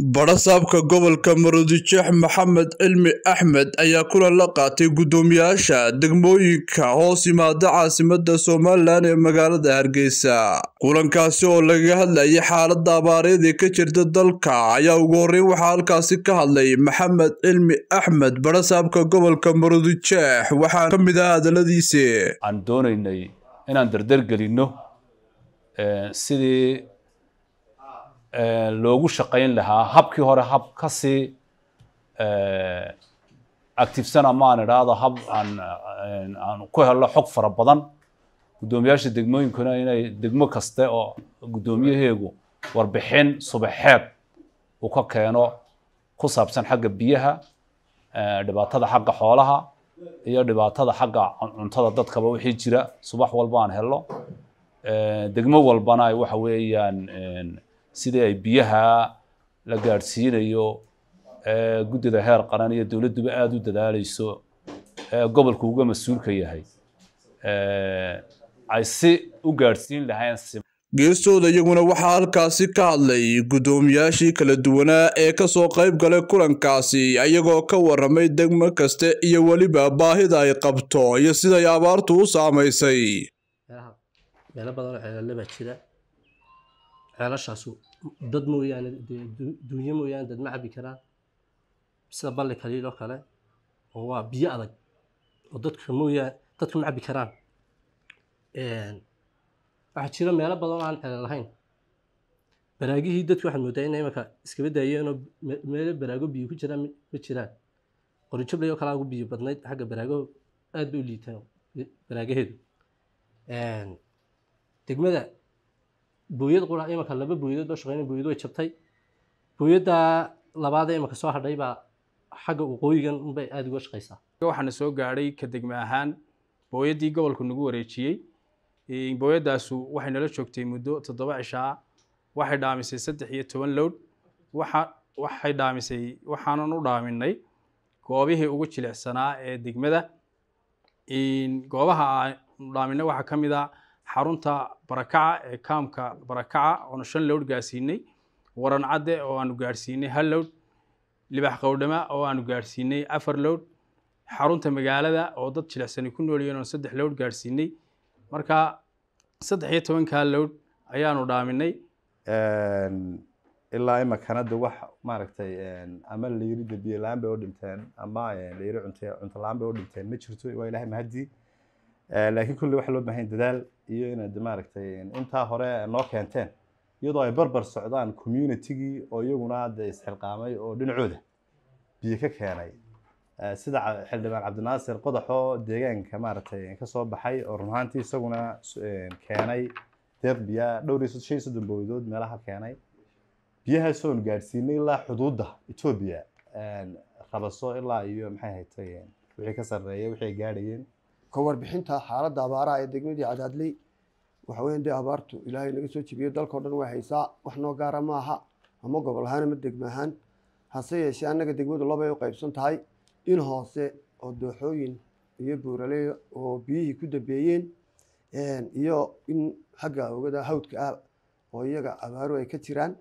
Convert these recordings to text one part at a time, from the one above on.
Badhasaabka gobolka Maroodijeex Maxamed Cilmi Axmed ayaa kulan la qaatay guddoomiyaasha degmooyinka hoos yimaada caasimadda Somalilan ee magaalada Hargeysa. Kulankaasi oo lagaga hadlayay xaaladda abaareed ee ka jirta dalka ayaa ugu horreyn waxaa halkaasi ka hadlay Maxamed Cilmi Axmed badhasaabka gobolka Maroodijeex waxaana ka mid ah hadaladiisi. aan doonaynay inaan dardar gelinno sidii loogu shaqayn lahaa. Habkii hore hab ka sii activesan ama aan idhaahdo hab aan ku helno xog fara badan. Guddoomiyaasha degmooyinkuna inay degmo kaste oo guddoomiyaheegu warbixin subaxeed uu ka keeno ku saabsan xagga biyaha dhibaatada xagga xoolaha iyo dhibaatada xagga cuntada dadkaba wixii jira. Subax walba aan helno. Degmo walbana waxa weeyaan sidii ay biyaha la gaadhsiinayo guddida heer qaran iyo dowladduba aada u dadaalayso gobolku uga mas'uulka yahay. Ay si u gaadhsiin lahayn geestooda iyaguna waxaa halkaasi ka hadlay guddoomiyaashii kala duwanaa ee ka soo qayb galay kulankaasi ayagoo ka waramay degmo kaste iyo weliba baahida ay qabto iyo siday abaartu u saamaysay. Meelo badan oo ceelale baa jira ceelashaasu dad mooyaane duunyo mooyaane dad ma cabi karaan. Sida balli kaliil oo kale oo waa biyo adag oo dadka mooyaa dadku ma cabi karaan. Waxaa jira meelo badan oo aan ceelal lahayn. Baraagihii dadku waxaad moodaa inay imanka iskaba daayeenoo meelo baraago biyo ku jiraan ma jiraan. Qorijablay oo kalaa ugu biyo badnayd xagga baraago aad bay u liitaan baraagaheedu degmada booyad qura imanka laba booyadood baa shaqeynay booyad way jabtay booyadda labaad ee imanka soo hadhay baa xagga waqooyigan unbay aada uga shaqeysaa waxaana soo gaadhay ka degme ahaan booyaddii gobolku nagu wareejiyey booyaddaasu waxay nala joogtay muddo toddoba cishaa waxay dhaamisay saddex iyo toban lowd waxa waxay dhaamisay waxaanan u dhaaminay goobihii ugu jilicsanaa ee degmada goobaha aan dhaaminay waxaa ka mid a xarunta barakaca ee kaamka barakaca oonu shan lowd gaarsiinay waran cadde oo aanu gaarsiinay hal lowd libax qowdhama oo aanu gaarsiinay afar lowd xarunta magaalada oo dad jilicsani ku noolyihiin oonu saddex lowd gaarsiinay. Marka saddex iyo tobankaa lowd ayaanu dhaaminay. Ilaa imakana de wax maaragtay ama layirida biyo la'aan bay u dhinteen ama layiri cunto la'aan bay u dhinteen ma jirto waa ilahay mahadii laakiin kulli waxa loo baahan dadaal iyo inaad maaragtay intaa hore noo keenteen iyadoo ay barbar socdaan communitygii oo iyaguna de isxilqaamay oo dhinacooda. Biyo ka keenay. Sida xildhibaan cabdinaasir qodaxoo deegaanka maaragtay ka soo baxay oo run ahaantii isaguna keenay. Deeq biyaa dhowr iyo shan iyo soddon booydood meelaha keenay. Biyahaasoon gaadhsiinay ilaa xuduudda etoobiya rabaso ilaa iyo maxay haytay wixii ka sarreeya wixii ay gaadhayeen ka warbixinta xaaladda abaaraha ee degmadii cadaadley waxa weyan dee abaartu ilaahay naga soo jebiyey dalkao dhan way haysaa wax noo gaara ma aha ama gobol ahaan ama degmo ahaan hase yeeshee annaga degmadu labay u qaybsan tahay in hoose oo dooxooyin iyo buuraley oo biyihii ku dambeeyeen iyo in xagga ogada hawdka ah oo iyaga abaaru ay ka jiraan.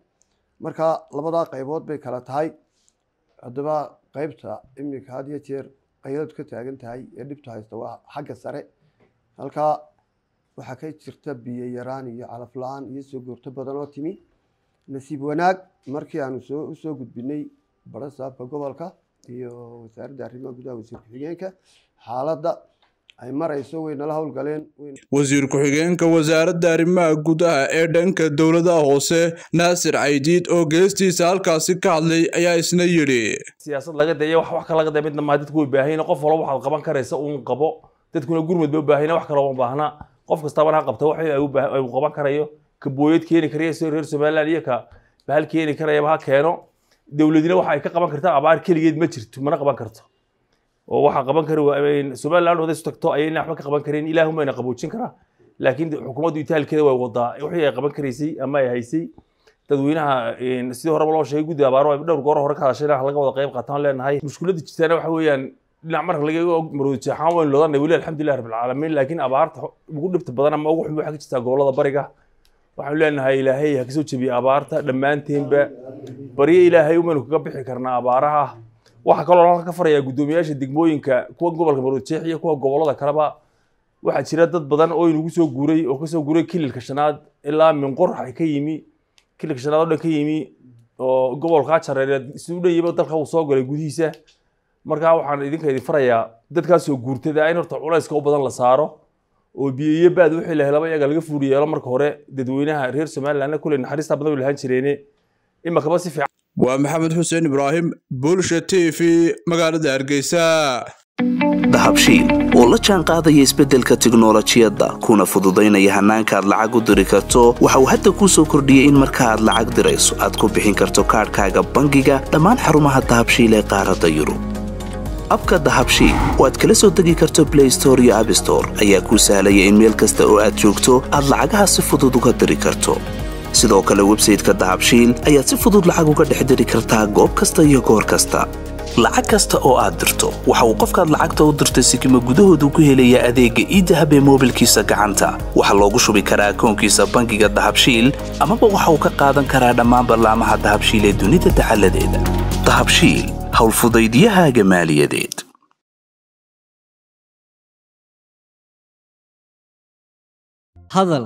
Marka labadaa qaybood bay kala tahay. Haddaba qaybta iminka had iyo jeer qayladu ka taagan tahay ee dhibtu haysta waa xagga sare. Halkaa waxaa ka jirta biyo yaraan iyo calaf la'aan iyo soo goorto badan oo timi. Nasiib wanaag markii aanu soo u soo gudbinay badhasaabka gobolka iyo wasaaradda arrimaha gudaha wasiir ku-xigeenka xaaladda ay marayso way nala howlgaleen wasiir ku-xigeenka wasaaradda arrimaha gudaha ee dhanka dowladaha hoose naasir caydiid oo geestiisa halkaasi ka hadlay ayaa isna yidhi siyaasad laga daya wax wax ka laga daya midna maa dadku way baahayna qof walba waxaad qaban karaysa uun qabo dadkuna gurmud ba u baahayna wax kaloo ma baahna qof kastaba ha qabta wax ay u qaban karayo ka booyad keeni karaya soo reer somaliland iyo ka bahal keeni karayaba ha keeno dowladina waxa ay ka qaban kartaa abaar keligeed ma jirto mana qaban karto oo waxaa qaban kari somaliland oday isu tagto ayayna waxba ka qaban karin ilaahun bayna qaboojin karaa laakiin xukuumaddu itaalkeeda way wadaa. Wixii ay qaban karaysay ama ay haysay dadweynaha sidii horeba loo sheegay guddi abaaro dhowr goor hore ka hadashay laga wada qayb qaataan leenahay. Mushkiladda jirtaana waxa weeyaan dhinac marka laga maroodi jeexaan waynu loodanay weli alxamdulilah rabbilcaalamiin laakiin abaarta ugu dhibta badan ama ugu xun waxaa ka jirtaa gobollada bariga. Waxaanu leenahay ilaahay ha ka soo jebiye abaarta dhammaanteenba baryo ilaahay umaynu kaga bixi karnaa abaaraha waxaa kaloo halka ka farayaa guddoomiyaasha degmooyinka kuwa gobolka maroodjeex iyo kuwa gobollada kaleba waxaa jira dad badan oo inagu soo guuray oo ka soo guuray kililka shanaad ilaa minqorax ka yimi. Kililka shanaad oo dhan ka yimi oo gobolkaa jareereed siduu dhan yaba dalka uu soo galay gudihiisa. Markaa waxaan idinka idin farayaa dadkaasoo guurtada in horta culayska u badan la saaro oo biyo iyo baad wixii la helaba iyaga laga fuuri yeelo marka hore. Dadweynaha reer somalilandna kuley naxariista badan u lahaan jireene imakaba si fiican waa maxamed xuseen ibraahim bulsha t v magaalada hargeysa. Dahabshiil oo la jaan qaadaya isbeddelka tiknolojiyadda kuna fududaynaya hannaanka aad lacag u diri karto waxa uu hadda kuu soo kordhiyey in marka aad lacag dirayso aad ku bixin karto kaadhkaaga bangiga dhammaan xarumaha dahabshiil ee qaaradda yurub. Abka dahabshiil oo aad kala soo degi karto blay store iyo abstore ayaa kuu sahlaya in meel kasta oo aad joogto aad lacagaha si fudud uga diri karto sidoo kale websayteka dahabshiil ayaad si fudud lacag uga dhex diri kartaa goob kasta iyo goor kasta. Lacag kasta oo aad dirto waxa uu qofkaad lacagta u dirtay sikima gudahoodu ku helayaa adeegga iidahab ee moobilkiisa gacanta. Waxaa loogu shubi karaa akoonkiisa bangiga dahabshiil amaba waxa uu ka qaadan karaa dhammaan ballaamaha dahabshiil ee dunida dacaladeeda dahabshiil howlfudaydiyahaaga maaliyadeed. Hadal